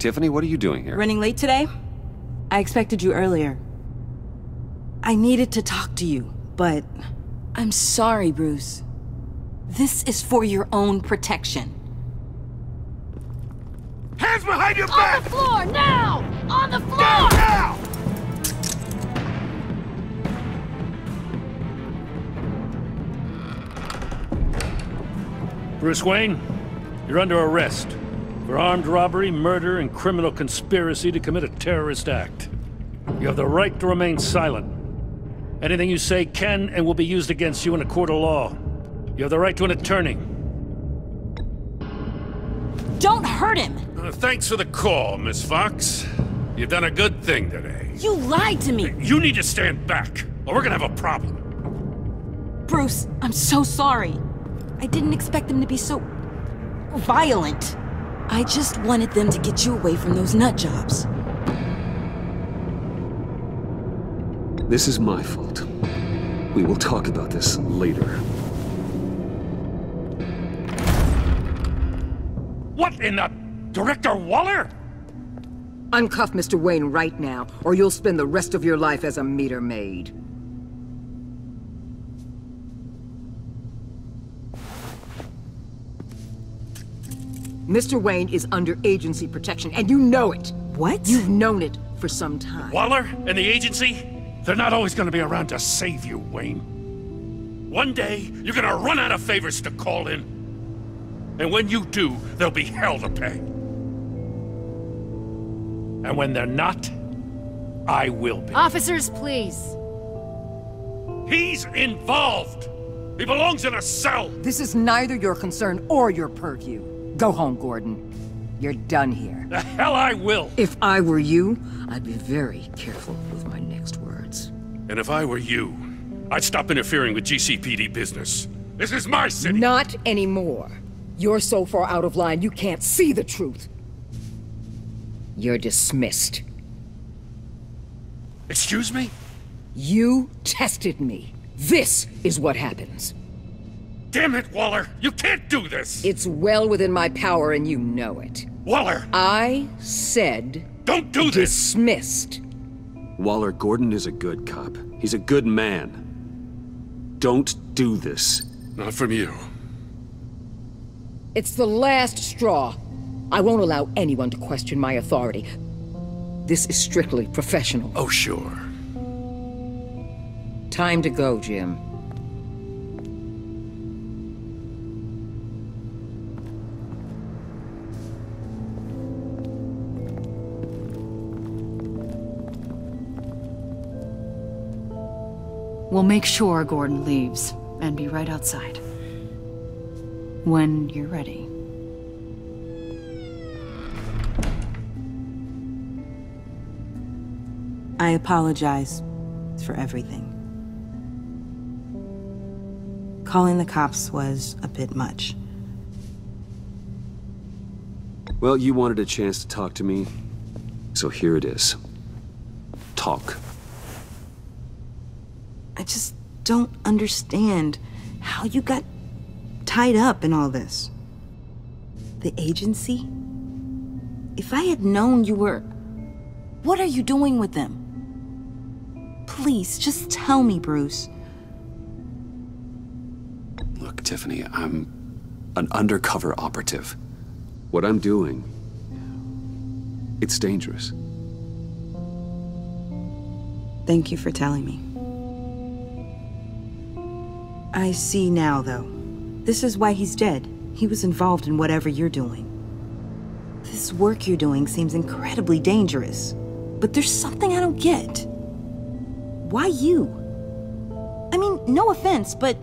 Tiffany, what are you doing here? Running late today? I expected you earlier. I needed to talk to you, but... I'm sorry, Bruce. This is for your own protection. Hands behind your back! On the floor, now! On the floor! Down now! Bruce Wayne, you're under arrest for armed robbery, murder, and criminal conspiracy to commit a terrorist act. You have the right to remain silent. Anything you say can and will be used against you in a court of law. You have the right to an attorney. Don't hurt him! Uh, thanks for the call, Miss Fox. You've done a good thing today. You lied to me! You need to stand back, or we're gonna have a problem. Bruce, I'm so sorry. I didn't expect them to be so... violent. I just wanted them to get you away from those nut jobs. This is my fault. We will talk about this later. What in the... Director Waller? Uncuff Mr. Wayne right now, or you'll spend the rest of your life as a meter maid. Mr. Wayne is under agency protection, and you know it. What? You've known it for some time. Waller and the agency? They're not always gonna be around to save you, Wayne. One day, you're gonna run out of favors to call in. And when you do, there'll be hell to pay. And when they're not, I will be. Officers, please. He's involved! He belongs in a cell! This is neither your concern or your purview. Go home, Gordon. You're done here. The hell I will! If I were you, I'd be very careful with my next words. And if I were you, I'd stop interfering with GCPD business. This is my city! Not anymore. You're so far out of line you can't see the truth. You're dismissed. Excuse me? You tested me. This is what happens. Damn it, Waller! You can't do this! It's well within my power and you know it. Waller! I said Don't do this! dismissed. Waller Gordon is a good cop. He's a good man. Don't do this. Not from you. It's the last straw. I won't allow anyone to question my authority. This is strictly professional. Oh, sure. Time to go, Jim. We'll make sure Gordon leaves and be right outside. When you're ready. I apologize for everything. Calling the cops was a bit much. Well, you wanted a chance to talk to me, so here it is. Talk. I just don't understand how you got tied up in all this. The agency? If I had known you were... What are you doing with them? Please, just tell me, Bruce. Look, Tiffany, I'm an undercover operative. What I'm doing, it's dangerous. Thank you for telling me. I see now, though. This is why he's dead. He was involved in whatever you're doing. This work you're doing seems incredibly dangerous. But there's something I don't get. Why you? I mean, no offense, but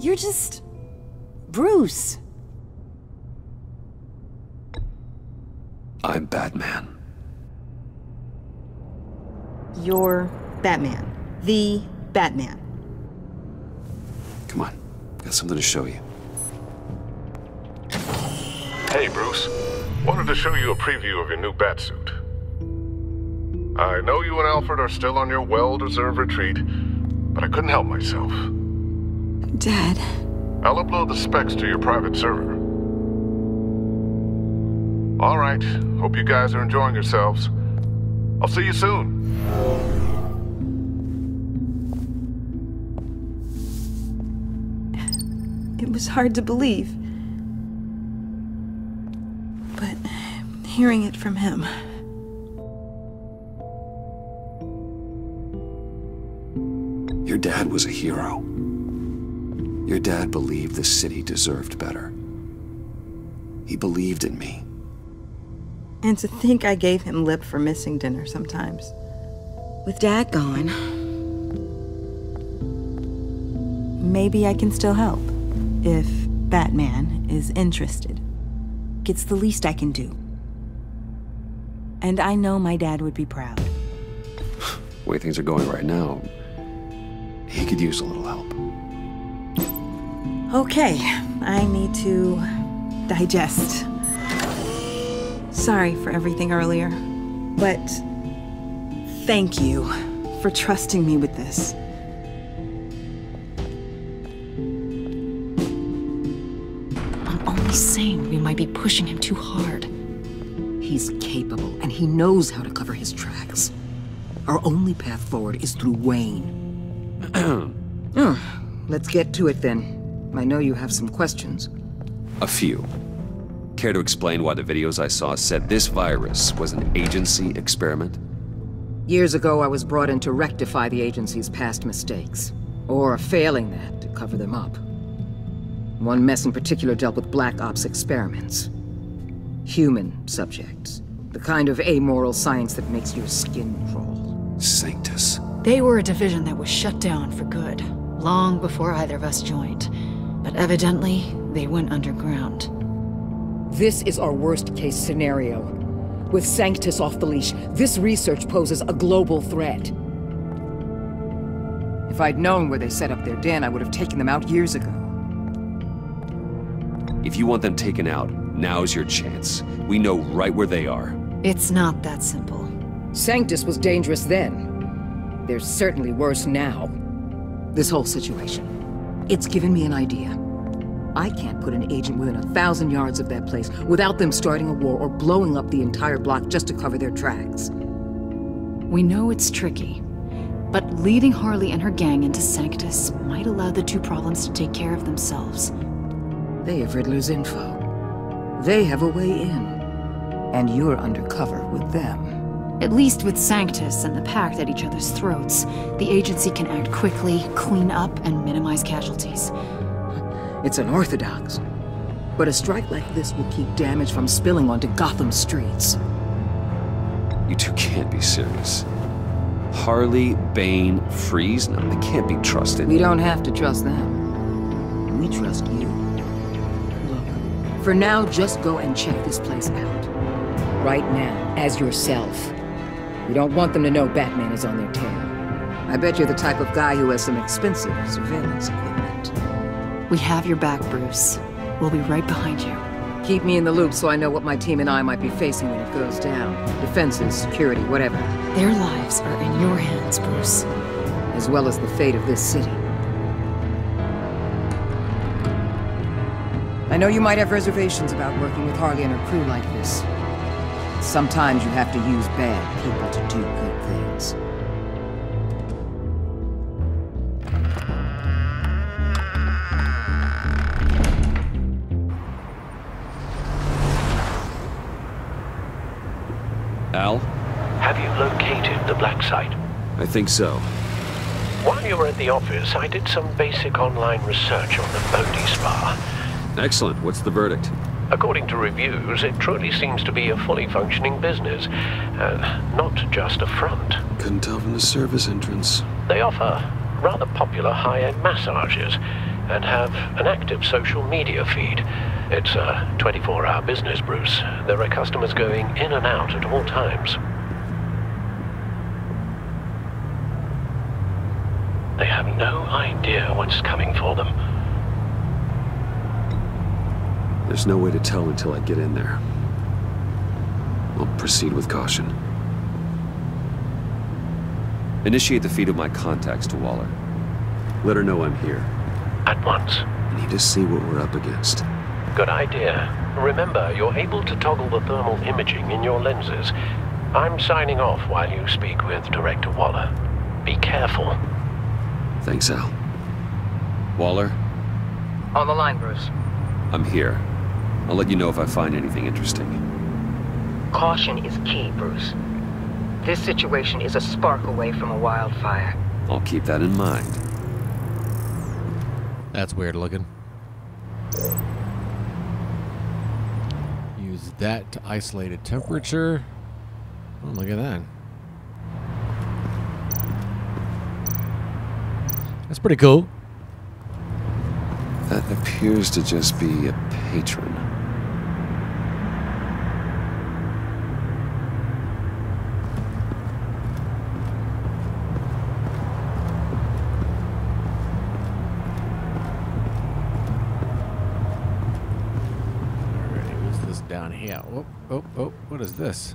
you're just... Bruce. I'm Batman. You're Batman. The Batman. Come on, got something to show you. Hey, Bruce. Wanted to show you a preview of your new batsuit. I know you and Alfred are still on your well-deserved retreat, but I couldn't help myself. Dad. I'll upload the specs to your private server. All right. Hope you guys are enjoying yourselves. I'll see you soon. It was hard to believe. But hearing it from him. Your dad was a hero. Your dad believed the city deserved better. He believed in me. And to think I gave him lip for missing dinner sometimes. With Dad gone, maybe I can still help. If Batman is interested. It's the least I can do. And I know my dad would be proud. The way things are going right now, he could use a little help. Okay, I need to digest. Sorry for everything earlier, but thank you for trusting me with this. I'm saying we might be pushing him too hard. He's capable, and he knows how to cover his tracks. Our only path forward is through Wayne. oh, let's get to it then. I know you have some questions. A few. Care to explain why the videos I saw said this virus was an agency experiment? Years ago, I was brought in to rectify the agency's past mistakes. Or, failing that, to cover them up. One mess in particular dealt with Black Ops experiments. Human subjects. The kind of amoral science that makes your skin crawl. Sanctus. They were a division that was shut down for good, long before either of us joined. But evidently, they went underground. This is our worst case scenario. With Sanctus off the leash, this research poses a global threat. If I'd known where they set up their den, I would have taken them out years ago. If you want them taken out, now's your chance. We know right where they are. It's not that simple. Sanctus was dangerous then. They're certainly worse now. This whole situation. It's given me an idea. I can't put an agent within a thousand yards of that place without them starting a war or blowing up the entire block just to cover their tracks. We know it's tricky, but leading Harley and her gang into Sanctus might allow the two problems to take care of themselves. They have Riddler's info. They have a way in. And you're undercover with them. At least with Sanctus and the Pact at each other's throats, the agency can act quickly, clean up, and minimize casualties. It's unorthodox. But a strike like this will keep damage from spilling onto Gotham streets. You two can't be serious. Harley, Bane, Freeze? No, they can't be trusted. We don't have to trust them. We trust you. For now, just go and check this place out. Right now, as yourself. You don't want them to know Batman is on their tail. I bet you're the type of guy who has some expensive surveillance equipment. We have your back, Bruce. We'll be right behind you. Keep me in the loop so I know what my team and I might be facing when it goes down. Defenses, security, whatever. Their lives are in your hands, Bruce. As well as the fate of this city. I know you might have reservations about working with Harley and her crew like this. Sometimes you have to use bad people to do good things. Al? Have you located the black site? I think so. While you were at the office, I did some basic online research on the Bodhi Spa. Excellent. What's the verdict? According to reviews, it truly seems to be a fully functioning business, uh, not just a front. Couldn't tell from the service entrance. They offer rather popular high-end massages and have an active social media feed. It's a 24-hour business, Bruce. There are customers going in and out at all times. They have no idea what's coming for them. There's no way to tell until I get in there. I'll proceed with caution. Initiate the feed of my contacts to Waller. Let her know I'm here. At once. I need to see what we're up against. Good idea. Remember, you're able to toggle the thermal imaging in your lenses. I'm signing off while you speak with Director Waller. Be careful. Thanks, Al. Waller, On the line, Bruce. I'm here. I'll let you know if I find anything interesting. Caution is key, Bruce. This situation is a spark away from a wildfire. I'll keep that in mind. That's weird looking. Use that to isolate a temperature. Oh, look at that. That's pretty cool. That appears to just be a patron. Alrighty, what's this down here? Oh, oh, what is this?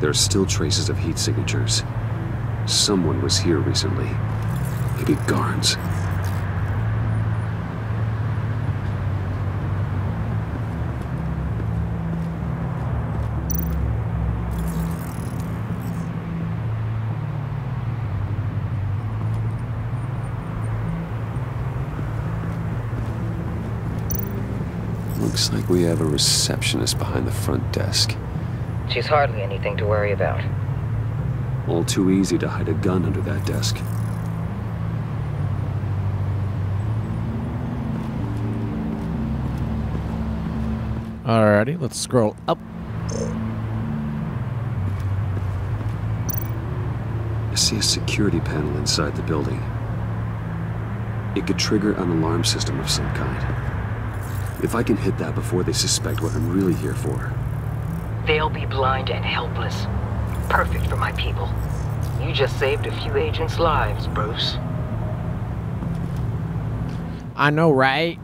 There are still traces of heat signatures. Someone was here recently. Maybe guards. Looks like we have a receptionist behind the front desk. She's hardly anything to worry about. All too easy to hide a gun under that desk. Alrighty, let's scroll up. I see a security panel inside the building. It could trigger an alarm system of some kind. If I can hit that before they suspect what I'm really here for. They'll be blind and helpless. Perfect for my people. You just saved a few agents' lives, Bruce. I know, right?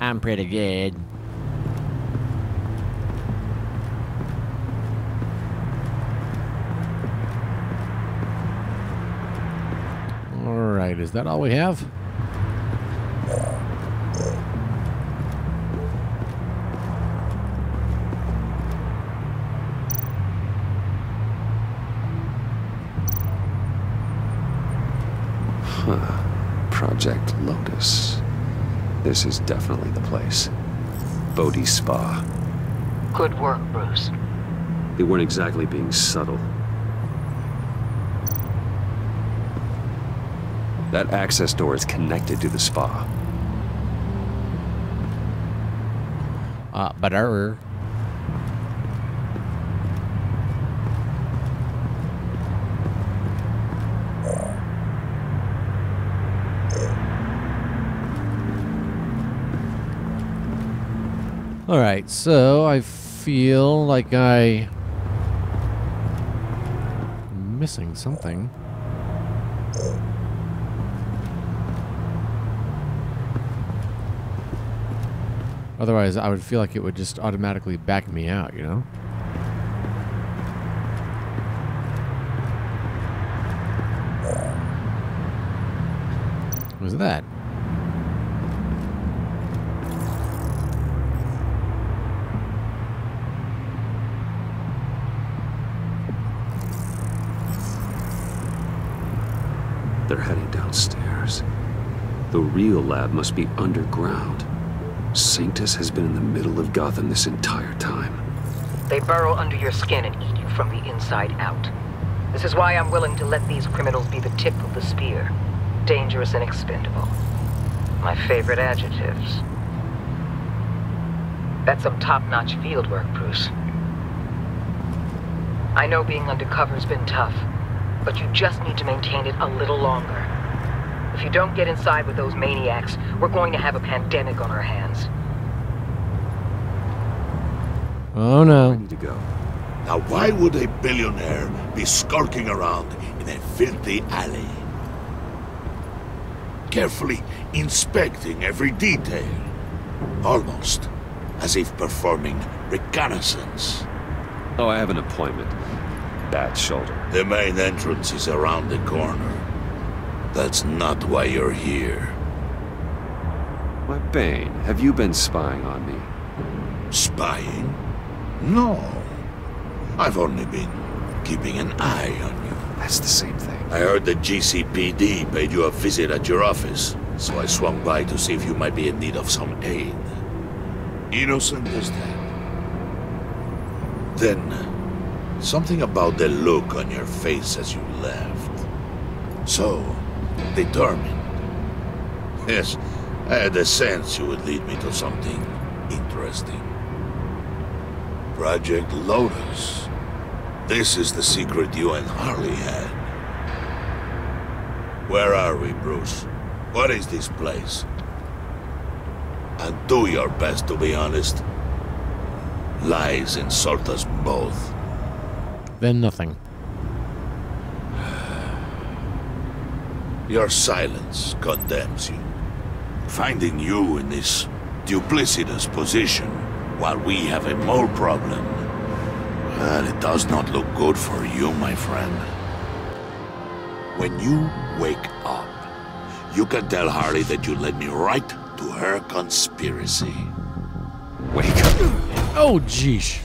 I'm pretty good. Alright, is that all we have? Huh. Project Lotus. This is definitely the place. Bodhi Spa. Good work, Bruce. They weren't exactly being subtle. That access door is connected to the spa. Uh, better. Alright, so I feel like I... am missing something. Otherwise, I would feel like it would just automatically back me out, you know? What was that? Downstairs. The real lab must be underground. Sanctus has been in the middle of Gotham this entire time. They burrow under your skin and eat you from the inside out. This is why I'm willing to let these criminals be the tip of the spear. Dangerous and expendable. My favorite adjectives. That's some top-notch field work, Bruce. I know being undercover's been tough, but you just need to maintain it a little longer. If you don't get inside with those maniacs, we're going to have a pandemic on our hands. Oh I no. need to go. Now, why would a billionaire be skulking around in a filthy alley? Carefully inspecting every detail. Almost as if performing reconnaissance. Oh, I have an appointment. Bad shoulder. The main entrance is around the corner. That's not why you're here. Why, Bane, have you been spying on me? Spying? No. I've only been keeping an eye on you. That's the same thing. I heard the GCPD paid you a visit at your office, so I swung by to see if you might be in need of some aid. Innocent as that. Then, something about the look on your face as you left. So, determined. Yes, I had a sense you would lead me to something interesting. Project Lotus. This is the secret you and Harley had. Where are we, Bruce? What is this place? And do your best to be honest. Lies insult us both. Then nothing. Your silence condemns you. Finding you in this duplicitous position while we have a mole problem. Well, it does not look good for you, my friend. When you wake up, you can tell Harley that you led me right to her conspiracy. Wake up. Oh, jeesh.